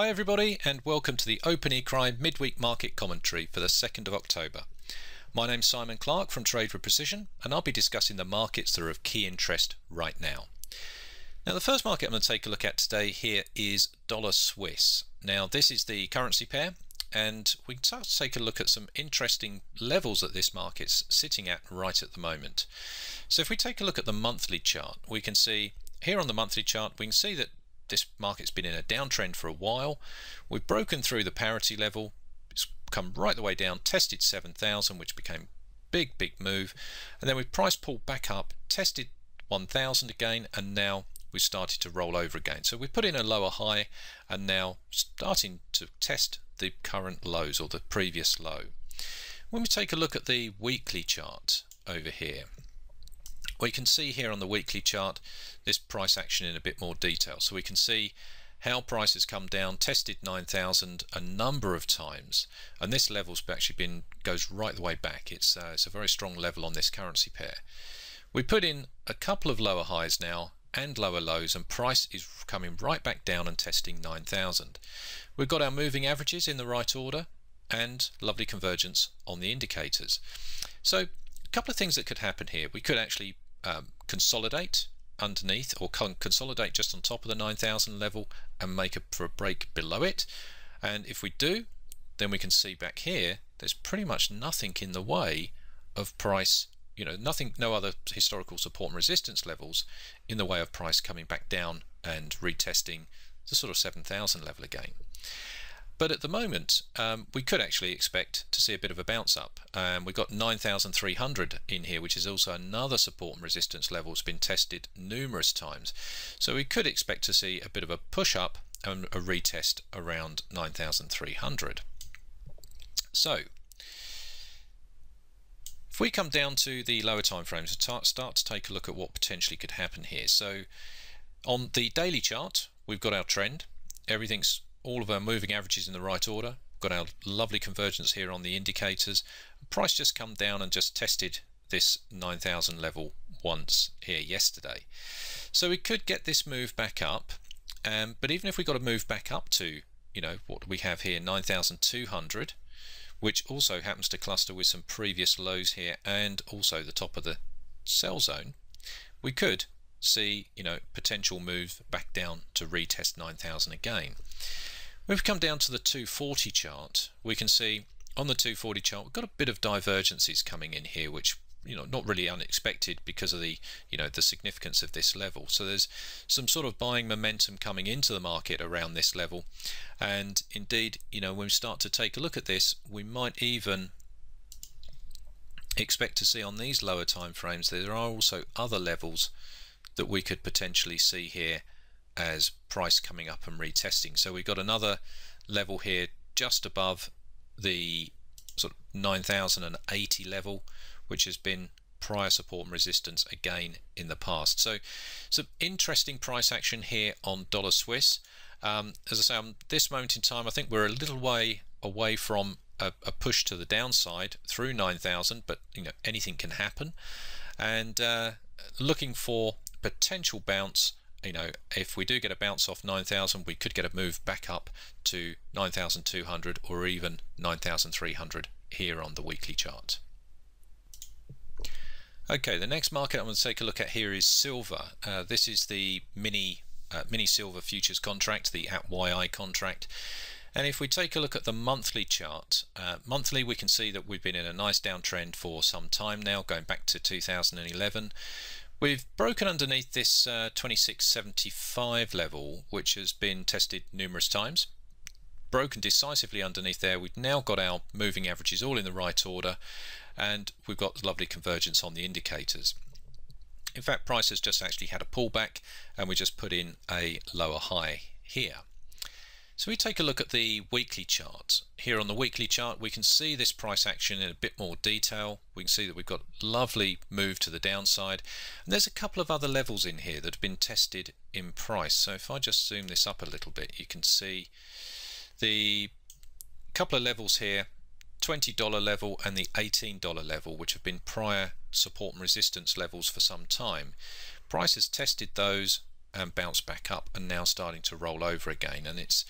Hi everybody and welcome to the Open eCry midweek market commentary for the 2nd of October. My name's Simon Clark from Trade with Precision and I'll be discussing the markets that are of key interest right now. Now the first market I'm going to take a look at today here is dollar Swiss. Now this is the currency pair and we can start to take a look at some interesting levels that this market's sitting at right at the moment. So if we take a look at the monthly chart we can see here on the monthly chart we can see that this market's been in a downtrend for a while. We've broken through the parity level. It's come right the way down, tested 7,000, which became big, big move. And then we've price pulled back up, tested 1,000 again, and now we've started to roll over again. So we put in a lower high and now starting to test the current lows or the previous low. When we take a look at the weekly chart over here, we can see here on the weekly chart this price action in a bit more detail. So we can see how prices come down, tested 9,000 a number of times, and this level's actually been goes right the way back. It's uh, it's a very strong level on this currency pair. We put in a couple of lower highs now and lower lows, and price is coming right back down and testing 9,000. We've got our moving averages in the right order and lovely convergence on the indicators. So a couple of things that could happen here. We could actually um, consolidate underneath or con consolidate just on top of the 9000 level and make a, for a break below it. And if we do then we can see back here there's pretty much nothing in the way of price you know nothing no other historical support and resistance levels in the way of price coming back down and retesting the sort of 7000 level again but at the moment, um, we could actually expect to see a bit of a bounce up. Um, we've got 9,300 in here, which is also another support and resistance level It's been tested numerous times. So we could expect to see a bit of a push up and a retest around 9,300. So if we come down to the lower time frames, start to take a look at what potentially could happen here. So on the daily chart, we've got our trend. Everything's all of our moving averages in the right order. Got our lovely convergence here on the indicators. Price just come down and just tested this 9,000 level once here yesterday. So we could get this move back up, um, but even if we got to move back up to, you know, what we have here, 9,200, which also happens to cluster with some previous lows here and also the top of the sell zone, we could see, you know, potential move back down to retest 9,000 again. When we come down to the 240 chart, we can see on the 240 chart we've got a bit of divergences coming in here, which you know not really unexpected because of the you know the significance of this level. So there's some sort of buying momentum coming into the market around this level, and indeed you know when we start to take a look at this, we might even expect to see on these lower time frames there are also other levels that we could potentially see here as price coming up and retesting. So we've got another level here just above the sort of 9080 level which has been prior support and resistance again in the past. So some interesting price action here on dollar Swiss. Um, as I say, on this moment in time, I think we're a little way away from a, a push to the downside through 9,000, but you know anything can happen. And uh, looking for potential bounce you know if we do get a bounce off 9000 we could get a move back up to 9200 or even 9300 here on the weekly chart. Okay the next market I'm going to take a look at here is silver. Uh, this is the mini uh, mini silver futures contract the at YI contract. And if we take a look at the monthly chart, uh, monthly we can see that we've been in a nice downtrend for some time now, going back to 2011. We've broken underneath this uh, 2675 level, which has been tested numerous times. Broken decisively underneath there. We've now got our moving averages all in the right order, and we've got lovely convergence on the indicators. In fact, price has just actually had a pullback, and we just put in a lower high here. So we take a look at the weekly chart. Here on the weekly chart we can see this price action in a bit more detail. We can see that we've got lovely move to the downside and there's a couple of other levels in here that have been tested in price. So if I just zoom this up a little bit you can see the couple of levels here $20 level and the $18 level which have been prior support and resistance levels for some time. Price has tested those and bounce back up and now starting to roll over again. And it's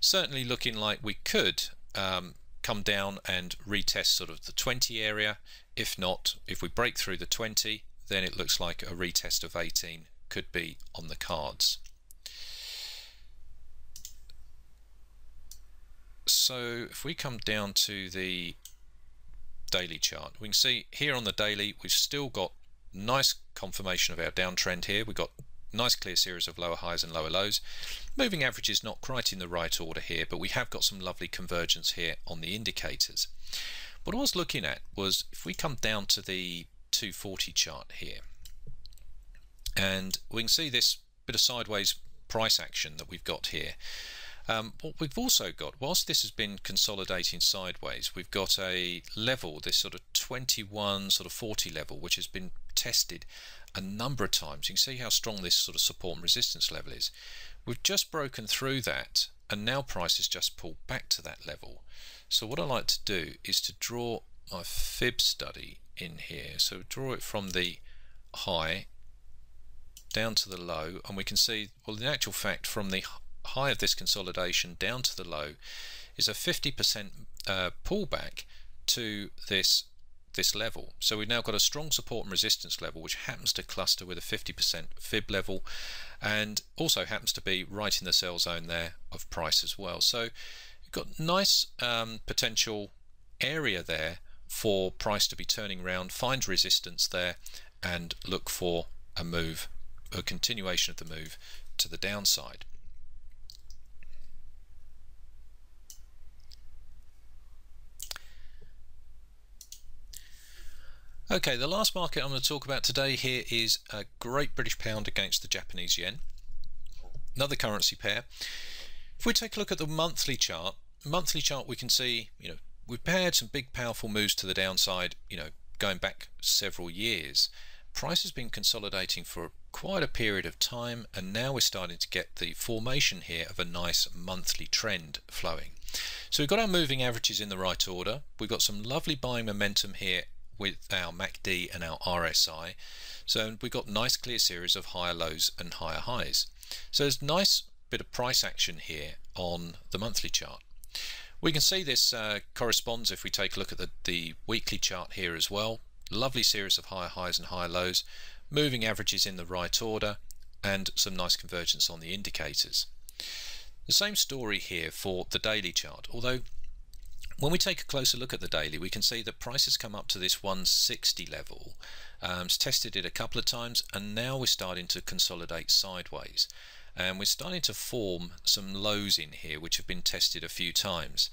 certainly looking like we could um, come down and retest sort of the 20 area. If not if we break through the 20 then it looks like a retest of 18 could be on the cards. So if we come down to the daily chart we can see here on the daily we've still got nice confirmation of our downtrend here. We've got nice clear series of lower highs and lower lows. Moving averages not quite in the right order here but we have got some lovely convergence here on the indicators. What I was looking at was if we come down to the 240 chart here and we can see this bit of sideways price action that we've got here um, what we've also got, whilst this has been consolidating sideways, we've got a level, this sort of 21, sort of 40 level, which has been tested a number of times. You can see how strong this sort of support and resistance level is. We've just broken through that and now price has just pulled back to that level. So what I like to do is to draw my fib study in here. So draw it from the high down to the low and we can see, well in actual fact from the high of this consolidation down to the low is a 50% uh, pullback to this this level. So we've now got a strong support and resistance level which happens to cluster with a 50% fib level and also happens to be right in the sell zone there of price as well. So you've got nice um, potential area there for price to be turning around, find resistance there and look for a move, a continuation of the move to the downside. Okay, the last market I'm going to talk about today here is a Great British Pound against the Japanese Yen. Another currency pair. If we take a look at the monthly chart, monthly chart we can see, you know, we've had some big powerful moves to the downside, you know, going back several years. Price has been consolidating for quite a period of time and now we're starting to get the formation here of a nice monthly trend flowing. So we've got our moving averages in the right order. We've got some lovely buying momentum here with our MACD and our RSI. So we've got nice clear series of higher lows and higher highs. So there's nice bit of price action here on the monthly chart. We can see this uh, corresponds if we take a look at the, the weekly chart here as well. Lovely series of higher highs and higher lows, moving averages in the right order and some nice convergence on the indicators. The same story here for the daily chart, although when we take a closer look at the daily, we can see that prices come up to this 160 level. Um, it's tested it a couple of times, and now we're starting to consolidate sideways. And we're starting to form some lows in here, which have been tested a few times.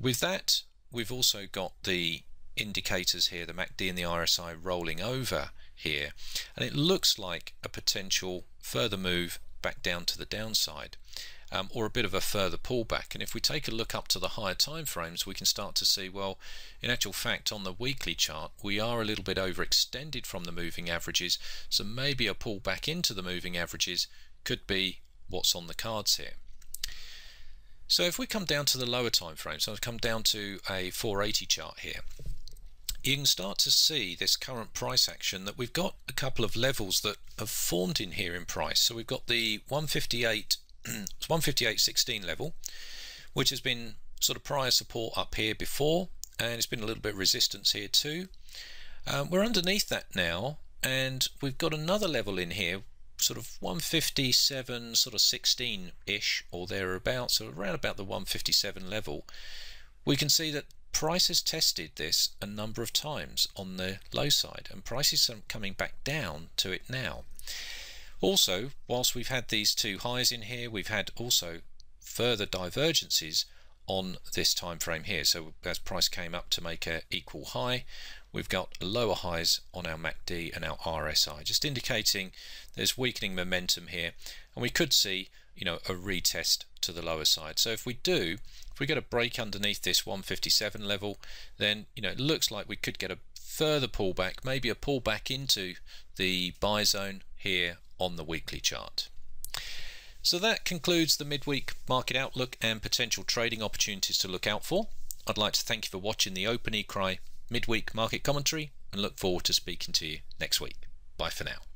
With that, we've also got the indicators here, the MACD and the RSI rolling over here, and it looks like a potential further move back down to the downside um, or a bit of a further pullback. And if we take a look up to the higher time frames, we can start to see, well, in actual fact, on the weekly chart, we are a little bit overextended from the moving averages. So maybe a pullback into the moving averages could be what's on the cards here. So if we come down to the lower time frame, so I've come down to a 480 chart here, you can start to see this current price action that we've got a couple of levels that have formed in here in price. So we've got the 158 it's 158.16 level, which has been sort of prior support up here before, and it's been a little bit of resistance here too. Um, we're underneath that now, and we've got another level in here, sort of 157, sort of 16-ish or thereabouts, so around about the 157 level. We can see that price has tested this a number of times on the low side, and price is coming back down to it now. Also, whilst we've had these two highs in here, we've had also further divergences on this time frame here. So as price came up to make a equal high, we've got lower highs on our MACD and our RSI, just indicating there's weakening momentum here, and we could see you know a retest to the lower side. So if we do, if we get a break underneath this 157 level, then you know it looks like we could get a further pullback, maybe a pullback into the buy zone here on the weekly chart. So that concludes the midweek market outlook and potential trading opportunities to look out for. I'd like to thank you for watching the Open eCry midweek market commentary and look forward to speaking to you next week. Bye for now.